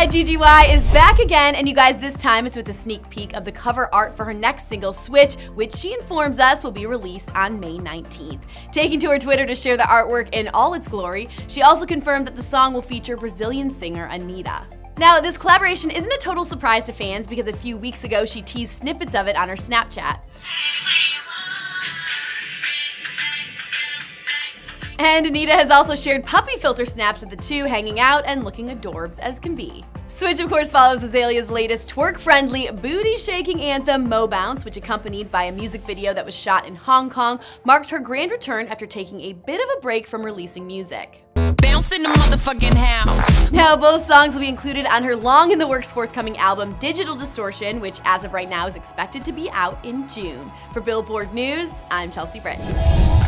IGGY is back again, and you guys, this time it's with a sneak peek of the cover art for her next single, Switch, which she informs us will be released on May 19th. Taking to her Twitter to share the artwork in all its glory, she also confirmed that the song will feature Brazilian singer Anitta. Now, this collaboration isn't a total surprise to fans because a few weeks ago she teased snippets of it on her Snapchat. And Anitta has also shared puppy filter snaps of the two hanging out and looking adorbs as can be. Switch, of course, follows Azalea's latest twerk-friendly, booty-shaking anthem, Mo Bounce, which accompanied by a music video that was shot in Hong Kong, marked her grand return after taking a bit of a break from releasing music. In the motherfucking house. Now, both songs will be included on her long in the works forthcoming album, Digital Distortion, which as of right now is expected to be out in June. For Billboard News, I'm Chelsea Briggs.